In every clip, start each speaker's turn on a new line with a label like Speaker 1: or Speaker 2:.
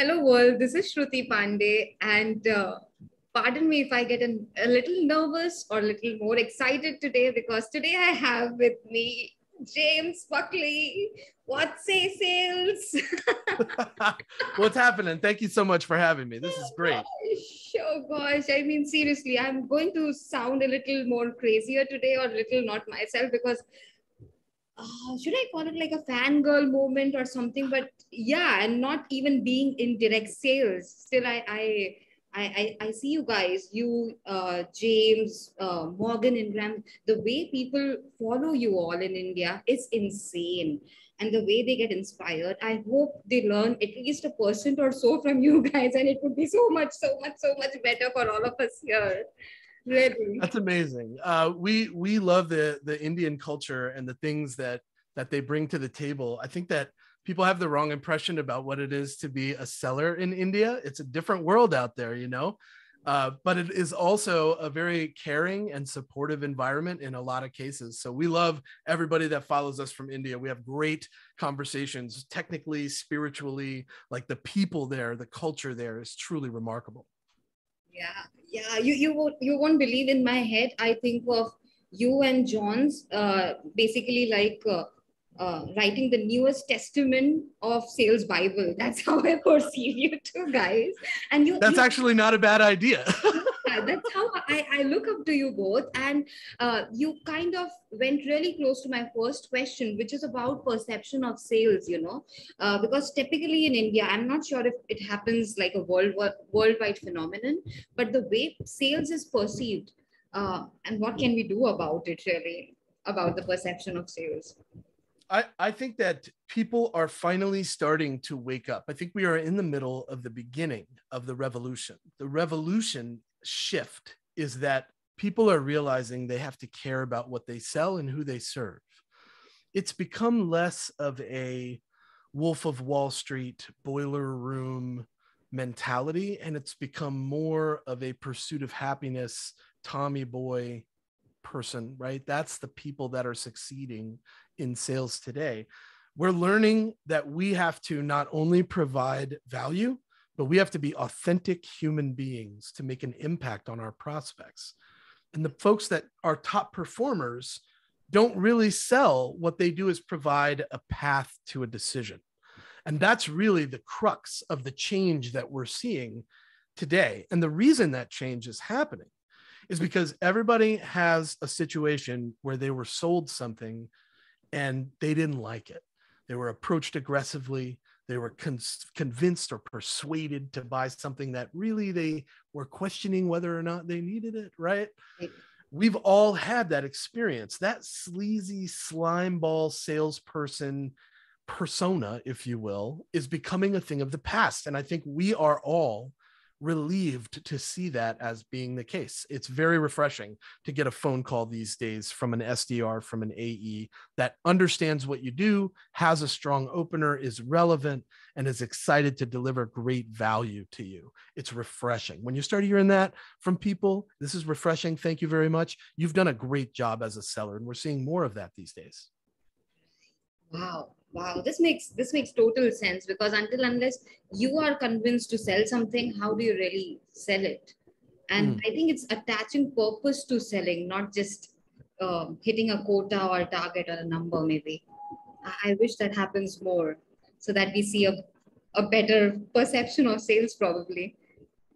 Speaker 1: Hello, world. This is Shruti Pandey, and uh, pardon me if I get an, a little nervous or a little more excited today because today I have with me James Buckley. What say sales?
Speaker 2: What's happening? Thank you so much for having me. This is great.
Speaker 1: Oh gosh, I mean seriously, I'm going to sound a little more crazier today or a little not myself because uh, should I call it like a fangirl moment or something? But yeah, and not even being in direct sales. Still, I I I, I, see you guys, you, uh, James, uh, Morgan Ingram, the way people follow you all in India is insane. And the way they get inspired, I hope they learn at least a percent or so from you guys. And it would be so much, so much, so much better for all of us here.
Speaker 2: That's amazing. Uh, we we love the the Indian culture and the things that that they bring to the table. I think that people have the wrong impression about what it is to be a seller in India. It's a different world out there, you know. Uh, but it is also a very caring and supportive environment in a lot of cases. So we love everybody that follows us from India. We have great conversations, technically, spiritually, like the people there, the culture there is truly remarkable.
Speaker 1: Yeah, yeah. You you won't you won't believe in my head. I think of you and John's uh, basically like. Uh, uh, writing the newest testament of sales bible that's how i perceive you two guys
Speaker 2: and you that's you, actually not a bad idea
Speaker 1: that's how I, I look up to you both and uh, you kind of went really close to my first question which is about perception of sales you know uh, because typically in india i'm not sure if it happens like a world worldwide phenomenon but the way sales is perceived uh, and what can we do about it really about the perception of sales
Speaker 2: I, I think that people are finally starting to wake up. I think we are in the middle of the beginning of the revolution. The revolution shift is that people are realizing they have to care about what they sell and who they serve. It's become less of a Wolf of Wall Street boiler room mentality, and it's become more of a pursuit of happiness, Tommy boy person, right? That's the people that are succeeding in sales today. We're learning that we have to not only provide value, but we have to be authentic human beings to make an impact on our prospects. And the folks that are top performers don't really sell. What they do is provide a path to a decision. And that's really the crux of the change that we're seeing today. And the reason that change is happening is because everybody has a situation where they were sold something and they didn't like it. They were approached aggressively. They were con- convinced or persuaded to buy something that really they were questioning whether or not they needed it, right? We've all had that experience. That sleazy slime ball salesperson persona, if you will, is becoming a thing of the past. And I think we are all relieved to see that as being the case. It's very refreshing to get a phone call these days from an SDR, from an AE that understands what you do, has a strong opener, is relevant, and is excited to deliver great value to you. It's refreshing. When you start hearing that from people, this is refreshing. Thank you very much. You've done a great job as a seller, and we're seeing more of that these days.
Speaker 1: Wow wow this makes this makes total sense because until unless you are convinced to sell something how do you really sell it? And mm. i think it's attaching purpose to selling not just uh, hitting a quota or a target or a number maybe. I wish that happens more so that we see a, a better perception of sales probably.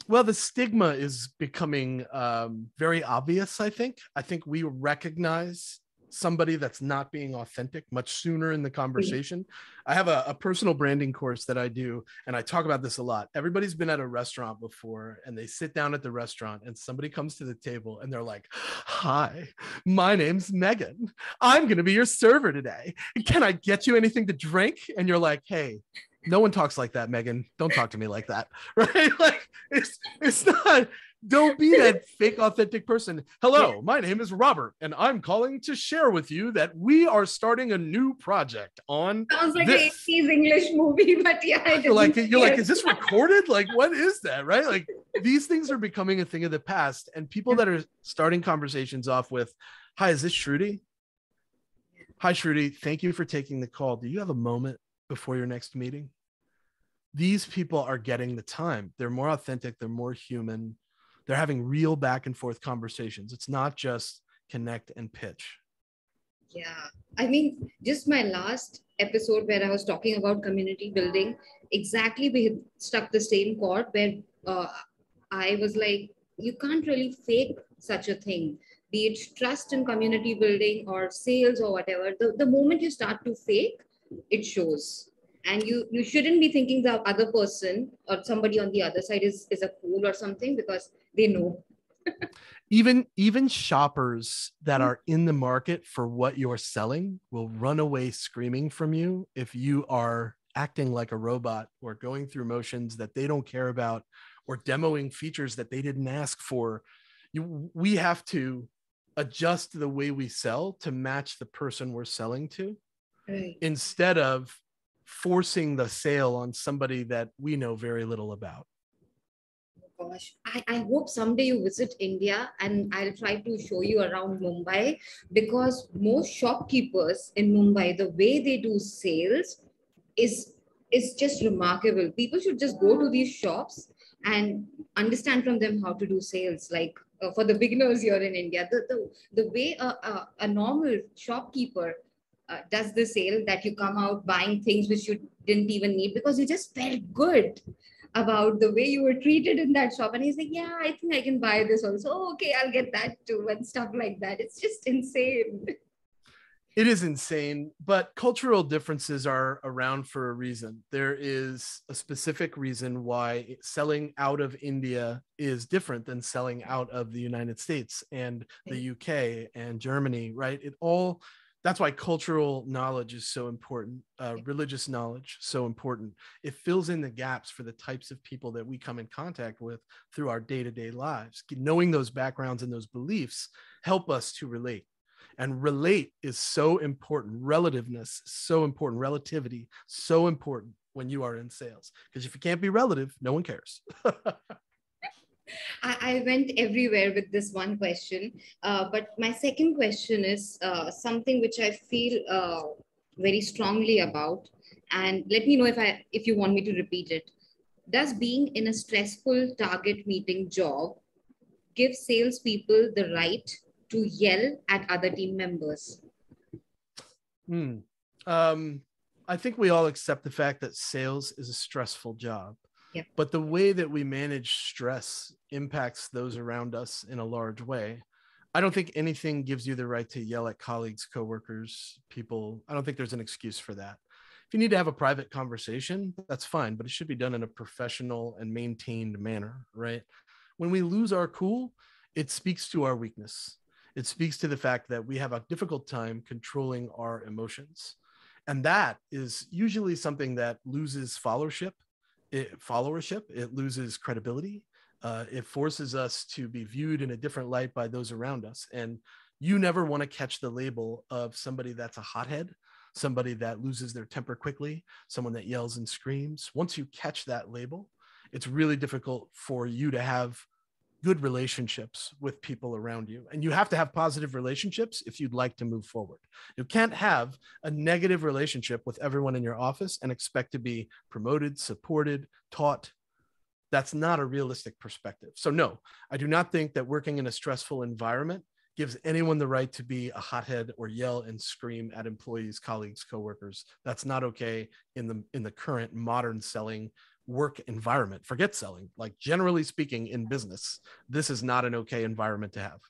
Speaker 2: Well the stigma is becoming um, very obvious i think. I think we recognize somebody that's not being authentic much sooner in the mm-hmm. conversation. I have a, a, personal branding course that I do, and I talk about this a lot. Everybody's been at a restaurant before, and they sit down at the restaurant, and somebody comes to the table and they're like, Hi, my name's Megan. I'm going to be your server today. Can I get you anything to drink? And you're like, Hey, no one talks like that, Megan. Don't talk to me like that. Right? Like it's it's not don't be that fake authentic person. Hello, my name is Robert, and I'm calling to share with you that we are starting a new project on.
Speaker 1: Sounds like this. an 80s English movie, but yeah,
Speaker 2: you're like you're like, is this recorded? Like, what is that? Right? Like these things are becoming a thing of the past, and people that are starting conversations off with, "Hi, is this Shruti?" Hi, Shruti. Thank you for taking the call. Do you have a moment before your next meeting? these people are getting the time. They're more authentic, they're more human. They're having real back and forth conversations. It's not just connect and pitch.
Speaker 1: Yeah. I mean, just my last episode where I was talking about community building, exactly we stuck the same chord where uh, I was like, you can't really fake such a thing, be it trust in community building or sales or whatever. The, the moment you start to fake, it shows. And you you shouldn't be thinking the other person or somebody on the other side is, is a fool or something because they know.
Speaker 2: even even shoppers that mm-hmm. are in the market for what you're selling will run away screaming from you if you are acting like a robot or going through motions that they don't care about or demoing features that they didn't ask for you, we have to adjust the way we sell to match the person we're selling to
Speaker 1: Right.
Speaker 2: instead of forcing the sale on somebody that we know very little about.
Speaker 1: Gosh. I, I hope someday you visit india and i'll try to show you around mumbai because most shopkeepers in mumbai the way they do sales is is just remarkable. People should just go to these shops and understand from them how to do sales. Like uh, for the beginners here in india the the, the way a, a, a normal shopkeeper uh, does the sale that you come out buying things which you didn't even need because you just felt good about the way you were treated in that shop. And he's like, Yeah, I think I can buy this also. Oh, okay, I'll get that too, and stuff like that. It's just insane.
Speaker 2: It is insane, but cultural differences are around for a reason. There is a specific reason why selling out of India is different than selling out of the United States and the UK and Germany, right? It all that's why cultural knowledge is so important uh, religious knowledge so important. It fills in the gaps for the types of people that we come in contact with through our day-to-day lives. Knowing those backgrounds and those beliefs help us to relate. And relate is so important. Relativeness so important. Relativity so important when you are in sales. Because if you can't be relative no one cares
Speaker 1: I, I, went everywhere with this one question. Uh, but my second question is uh, something which I feel uh, very strongly about. And let me know if I if you want me to repeat it. Does being in a stressful target meeting job give salespeople the right to yell at other team members?
Speaker 2: Hmm. Um, I think we all accept the fact that sales is a stressful job. But the way that we manage stress impacts those around us in a large way. I don't think anything gives you the right to yell at colleagues, coworkers, people. I don't think there's an excuse for that. If you need to have a private conversation, that's fine, but it should be done in a professional and maintained manner, right? When we lose our cool, it speaks to our weakness. It speaks to the fact that we have a difficult time controlling our emotions. And that is usually something that loses followership it, followership, it loses credibility. Uh, it forces us to be viewed in a different light by those around us. And you never want to catch the label of somebody that's a hothead, somebody that loses their temper quickly, someone that yells and screams. Once you catch that label, it's really difficult for you to have good relationships with people around you. And you have to have positive relationships if you'd like to move forward. You can't have a negative relationship with everyone in your office and expect to be promoted, supported, taught. That's not a realistic perspective. So, no, I do not think that working in a stressful environment gives anyone the right to be a hothead or yell and scream at employees, colleagues, coworkers. That's not okay in the in the current modern selling work environment. Forget selling. Like generally speaking, in business, this is not an okay environment to have.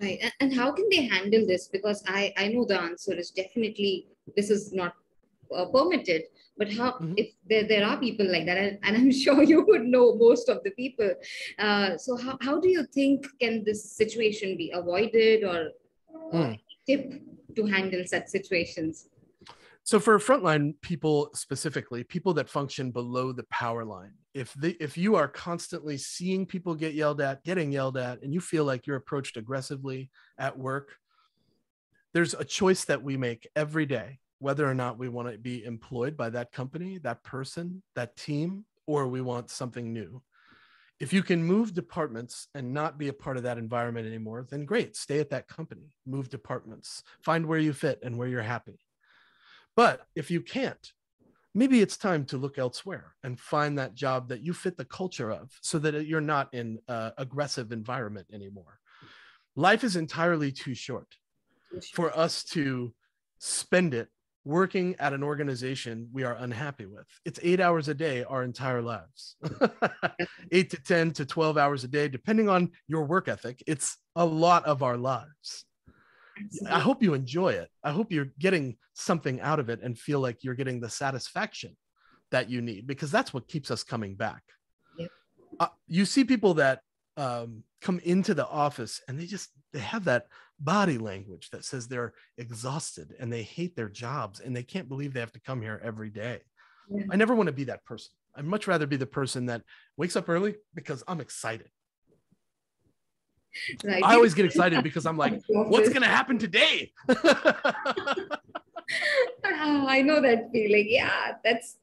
Speaker 1: Right. And how can they handle this? Because I, I know the answer is definitely this is not uh, permitted. But how, mm-hmm. if there, there are people like that, and, and, I'm sure you would know most of the people. Uh, so, how, how do you think can this situation be avoided or mm. tip to handle such situations?
Speaker 2: So for frontline people specifically, people that function below the power line, if they if you are constantly seeing people get yelled at, getting yelled at, and you feel like you're approached aggressively at work, there's a choice that we make every day, whether or not we want to be employed by that company, that person, that team, or we want something new. If you can move departments and not be a part of that environment anymore, then great, stay at that company, move departments, find where you fit and where you're happy but if you can't, maybe it's time to look elsewhere and find that job that you fit the culture of so that you're not in a aggressive environment anymore life is entirely too short for us to spend it working at an organization we are unhappy with. It's eight hours a day our entire lives, eight to 10 to 12 hours a day, depending on your work ethic. It's a lot of our lives. I hope you enjoy it. I hope you're getting something out of it and feel like you're getting the satisfaction that you need because that's what keeps us coming back. Yep. Uh, you see people that um, come into the office and they just they have that body language that says they're exhausted and they hate their jobs and they can't believe they have to come here every day. Yeah. I never want to be that person. I'd much rather be the person that wakes up early because I'm excited. Right. I always get excited because I'm like, what's going to happen today?
Speaker 1: I know that feeling. Yeah, that's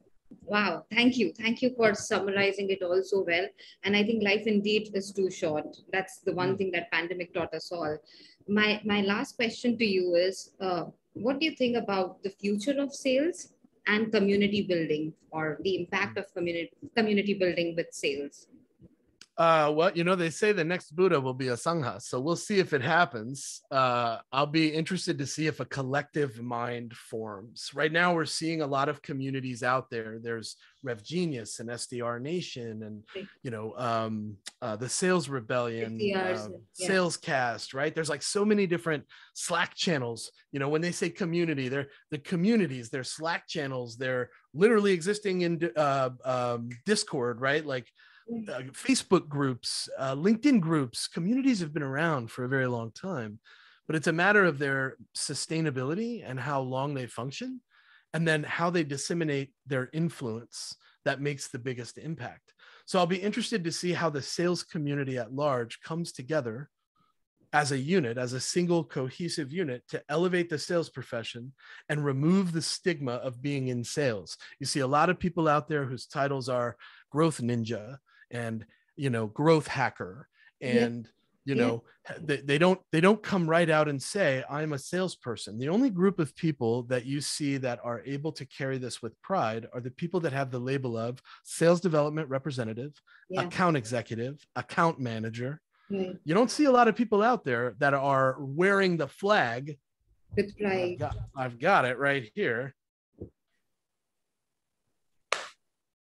Speaker 1: wow. Thank you. Thank you for summarizing it all so well. And I think life indeed is too short. That's the one mm. thing that pandemic taught us all my my last question to you is uh, what do you think about the future of sales and community building or the impact of community community building with sales
Speaker 2: uh, well, you know, they say the next Buddha will be a Sangha. So we'll see if it happens. Uh, I'll be interested to see if a collective mind forms. Right now, we're seeing a lot of communities out there. There's Rev Genius and SDR Nation and, you know, um, uh, the Sales Rebellion, um, yeah. Sales Cast, right? There's like so many different Slack channels. You know, when they say community, they're the communities, they're Slack channels, they're literally existing in uh, um, Discord, right? Like, uh, Facebook groups, uh, LinkedIn groups, communities have been around for a very long time, but it's a matter of their sustainability and how long they function, and then how they disseminate their influence that makes the biggest impact. So I'll be interested to see how the sales community at large comes together as a unit, as a single cohesive unit to elevate the sales profession and remove the stigma of being in sales. You see a lot of people out there whose titles are growth ninja, and you know growth hacker and yeah. you know yeah. they, they don't they don't come right out and say i'm a salesperson. The only group of people that you see that are able to carry this with pride are the people that have the label of sales development representative yeah. account executive account manager. You don't see a lot of people out there that are wearing the flag.
Speaker 1: With pride.
Speaker 2: I've got, I've got it right here.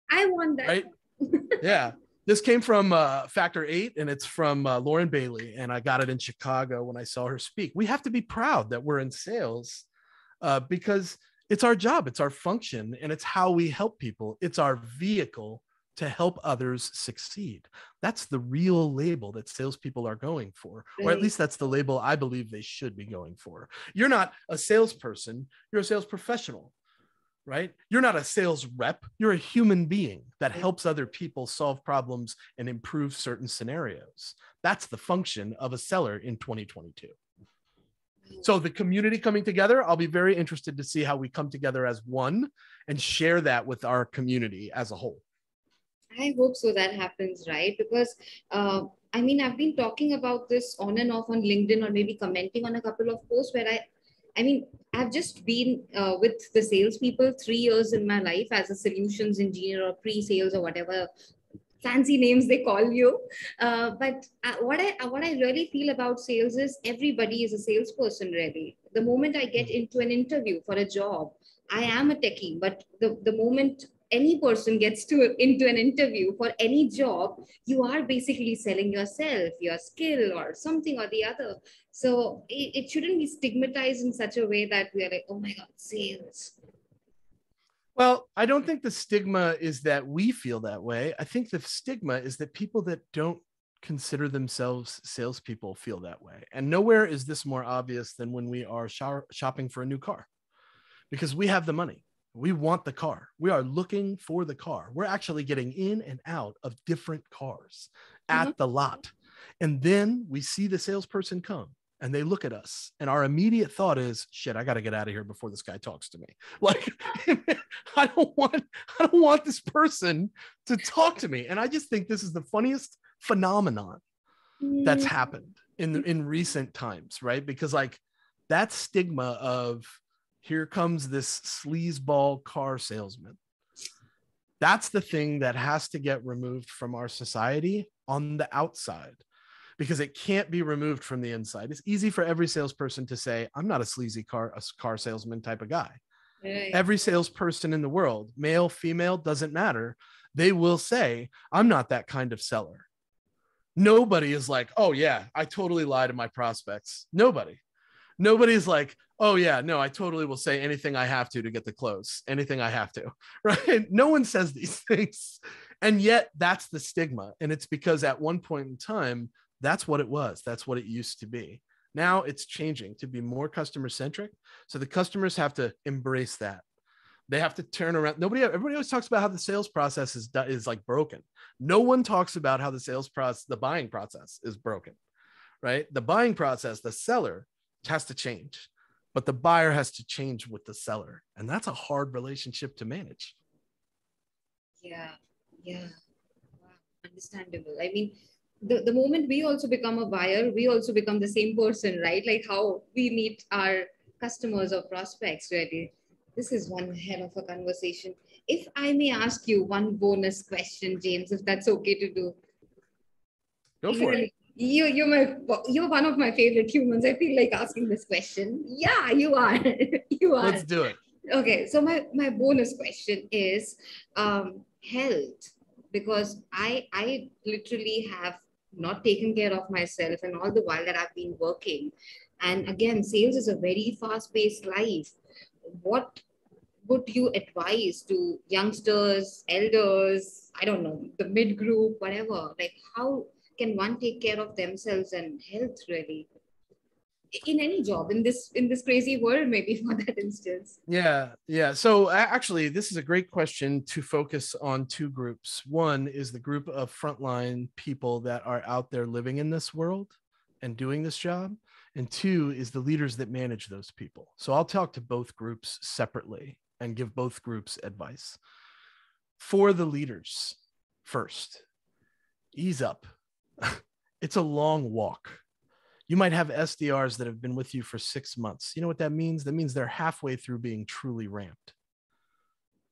Speaker 1: I want that.
Speaker 2: Right? Yeah this came from uh, Factor Eight, and it's from uh, Lauren Bailey, and I got it in Chicago when I saw her speak. We have to be proud that we're in sales uh, because it's our job, it's our function, and it's how we help people. It's our vehicle to help others succeed. That's the real label that salespeople are going for, or at least that's the label I believe they should be going for. You're not a salesperson; you're a sales professional right? You're not a sales rep, you're a human being that helps other people solve problems and improve certain scenarios. That's the function of a seller in 2022. So, the community coming together, I'll be very interested to see how we come together as one and share that with our community as a whole.
Speaker 1: I hope so that happens, right? Because uh, I mean, I've been talking about this on and off on LinkedIn or maybe commenting on a couple of posts where I I mean, I've just been uh, with the salespeople three years in my life as a solutions engineer or pre-sales or whatever fancy names they call you. Uh, but uh, what I what I really feel about sales is everybody is a salesperson. Really, the moment I get into an interview for a job, I am a techie. But the the moment any person gets to into an interview for any job you are basically selling yourself your skill or something or the other. So it, it shouldn't be stigmatized in such a way that we are like oh my god sales.
Speaker 2: Well i don't think the stigma is that we feel that way. I think the stigma is that people that don't consider themselves salespeople feel that way. And nowhere is this more obvious than when we are shopping for a new car because we have the money we want the car. We are looking for the car. We're actually getting in and out of different cars at mm-hmm. the lot. And then we see the salesperson come and they look at us and our immediate thought is shit i got to get out of here before this guy talks to me like i don't want i don't want this person to talk to me and i just think this is the funniest phenomenon that's mm-hmm. happened in in recent times right because like that stigma of here comes this sleazeball car salesman That's the thing that has to get removed from our society on the outside because it can't be removed from the inside. It's easy for every salesperson to say, I'm not a sleazy car, a car salesman type of guy. Right. Every salesperson in the world, male, female, doesn't matter. They will say, I'm not that kind of seller. Nobody is like, oh, yeah, I totally lie to my prospects. Nobody. Nobody's like, oh, yeah, no, I totally will say anything I have to to get the close, anything I have to. Right. No one says these things. And yet that's the stigma. And it's because at one point in time, that's what it was. That's what it used to be. Now it's changing to be more customer centric. So the customers have to embrace that. They have to turn around. Nobody, everybody always talks about how the sales process is is like broken. No one talks about how the sales process, the buying process is broken, right? The buying process, the seller has to change, but the buyer has to change with the seller, and that's a hard relationship to manage.
Speaker 1: Yeah, yeah, wow. understandable. I mean, the, the moment we also become a buyer, we also become the same person, right? Like how we meet our customers or prospects, really. This is one hell of a conversation. If I may ask you one bonus question, James, if that's okay to do.
Speaker 2: Go for it.
Speaker 1: You, you're my, you're one of my favorite humans. I feel like asking this question. Yeah, you are. you are.
Speaker 2: Let's do it.
Speaker 1: Okay, so my my bonus question is um, health because I I literally have not taken care of myself and all the while that I've been working. And again, sales is a very fast paced life. What would you advise to youngsters, elders, I don't know, the mid group, whatever? Like, how can one take care of themselves and health really? in any job in this in this crazy world maybe for that instance.
Speaker 2: Yeah yeah. So actually this is a great question to focus on two groups. One is the group of frontline people that are out there living in this world and doing this job and two is the leaders that manage those people. So i'll talk to both groups separately and give both groups advice. For the leaders first ease up it's a long walk you might have SDRs that have been with you for six months. You know what that means? That means they're halfway through being truly ramped.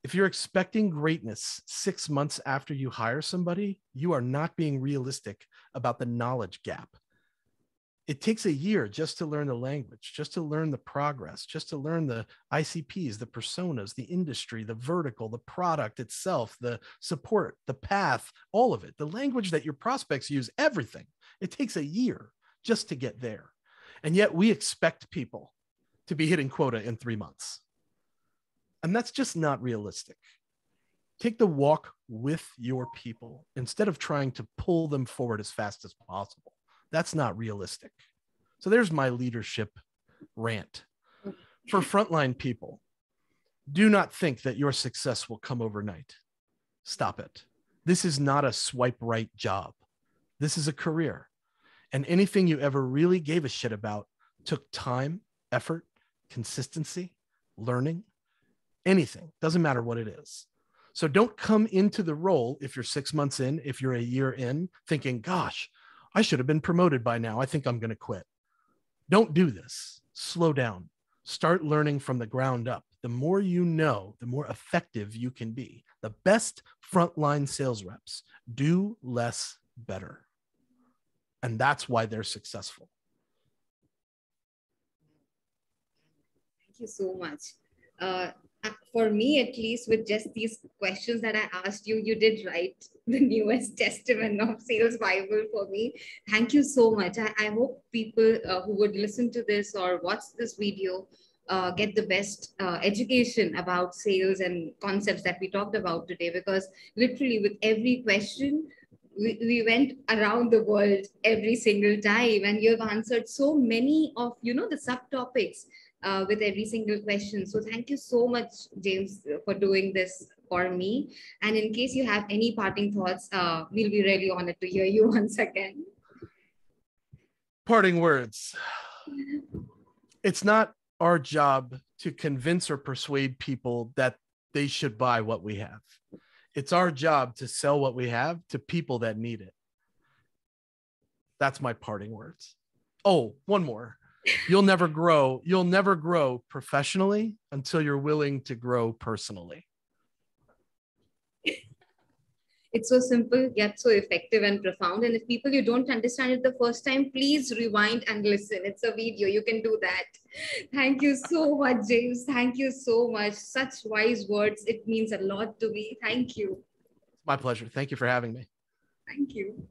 Speaker 2: If you're expecting greatness six months after you hire somebody, you are not being realistic about the knowledge gap. It takes a year just to learn the language, just to learn the progress, just to learn the ICPs, the personas, the industry, the vertical, the product itself, the support, the path, all of it, the language that your prospects use, everything. It takes a year just to get there. And yet we expect people to be hitting quota in three months. And that's just not realistic. Take the walk with your people instead of trying to pull them forward as fast as possible. That's not realistic. So there's my leadership rant. For mm-hmm. frontline people, do not think that your success will come overnight. Stop it. This is not a swipe right job. This is a career. And anything you ever really gave a shit about took time, effort, consistency, learning, anything. Doesn't matter what it is. So don't come into the role if you're six months in, if you're a year in, thinking, gosh, I should have been promoted by now. I think I'm going to quit. Don't do this. Slow down. Start learning from the ground up. The more you know, the more effective you can be. The best frontline sales reps do less better. And that's why they're successful.
Speaker 1: Thank you so much. Uh, for me, at least, with just these questions that I asked you, you did write the newest testament of Sales Bible for me. Thank you so much. I, I hope people uh, who would listen to this or watch this video uh, get the best uh, education about sales and concepts that we talked about today because literally with every question we, we went around the world every single time and you've answered so many of you know the subtopics uh, with every single question so thank you so much james for doing this for me and in case you have any parting thoughts uh, we'll be really honored to hear you once again
Speaker 2: parting words it's not our job to convince or persuade people that they should buy what we have it's our job to sell what we have to people that need it. That's my parting words. Oh, one more. You'll never grow. You'll never grow professionally until you're willing to grow personally.
Speaker 1: It's so simple, yet so effective and profound. And if people you don't understand it the first time, please rewind and listen. It's a video. You can do that. Thank you so much, James. Thank you so much. Such wise words. It means a lot to me. Thank you.
Speaker 2: My pleasure. Thank you for having me.
Speaker 1: Thank you.